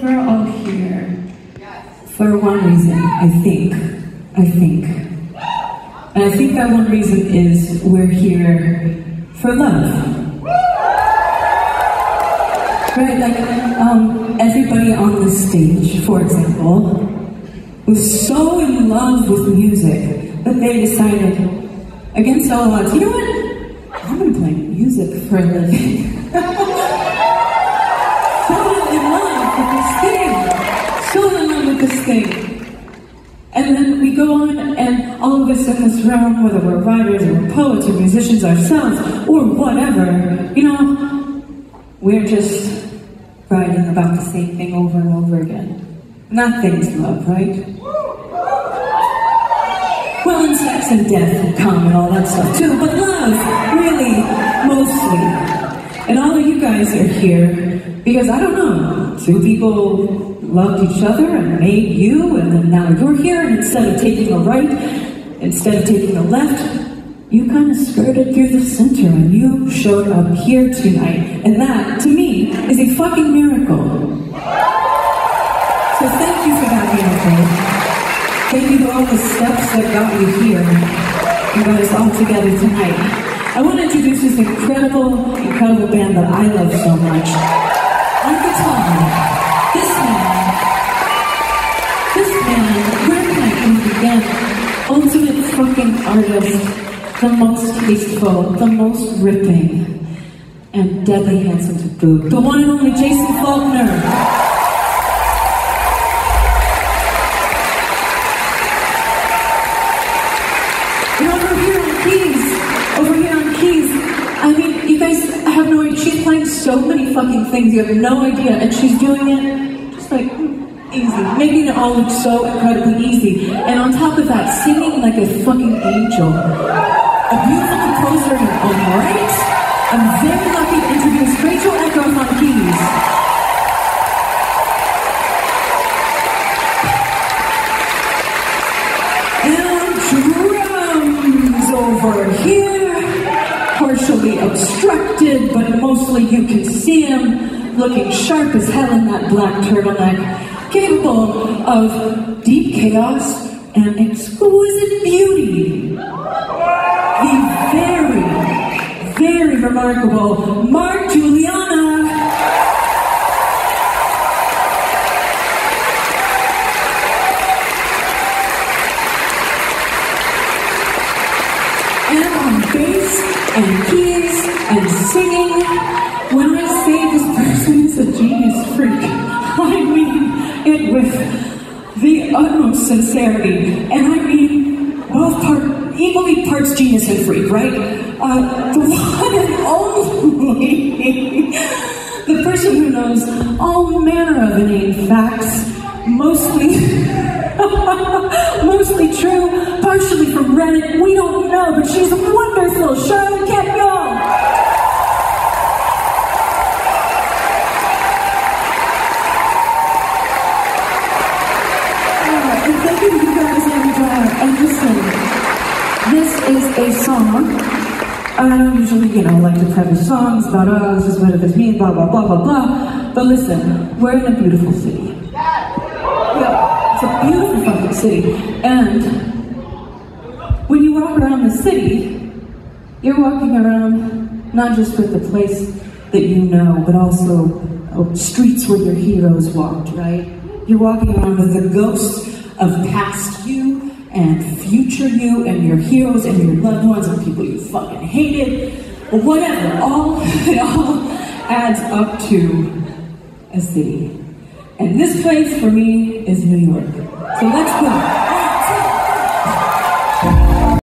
for all here for one reason, I think. I think. And I think that one reason is we're here for love. Right, like um, everybody on the stage, for example, was so in love with music that they decided, against all odds, you know what? I'm gonna play music for a living. so in love with this thing, so in love with this thing. And then we go on, and all of us in this room, whether we're writers or poets or musicians ourselves or whatever, you know, we're just writing about the same thing over and over again. Nothing's love, right? And death and come and all that stuff too, but love, really, mostly. And all of you guys are here because I don't know, two people loved each other and made you, and then now you're here, and instead of taking a right, instead of taking a left, you kind of skirted through the center and you showed up here tonight. And that, to me, is a fucking miracle. So thank you for that miracle. Thank you for all the steps that got you here and got us all together tonight. I want to introduce this incredible, incredible band that I love so much. On guitar, this man, this man, I even begin? Ultimate fucking artist, the most tasteful, the most ripping, and deadly handsome to boot. The one and only Jason Falkner. And over here on keys, over here on keys, I mean, you guys have no idea. She's playing so many fucking things, you have no idea, and she's doing it just like hmm, easy, making it all look so incredibly easy. And on top of that, singing like a fucking angel. Partially obstructed, but mostly you can see him looking sharp as hell in that black turtleneck, capable of deep chaos and exquisite beauty. The very, very remarkable Mark Guiliana. And on bass and keys and singing, when I say this person is a genius freak, I mean it with the utmost sincerity. And I mean both part, equally parts genius and freak, right? Uh, the one and only, the person who knows all manner of inane facts, mostly, mostly true, partially from Reddit. We don't know, but she's wonderful. Charlotte Kemp Muhl. Uh, and thank you to you guys and uh, and listen, this is a song. I don't usually, you know, like to preface songs about, oh, this is what it is mean, blah, blah, blah, blah, blah. But listen, we're in a beautiful city. Yeah, it's a beautiful fucking city. And when you walk around the city, you're walking around not just with the place that you know, but also uh, streets where your heroes walked, right? You're walking around with the ghosts of past you and future you and your heroes and your loved ones and people you fucking hated, or whatever. All it all adds up to a city. And this place for me is New York. So let's go.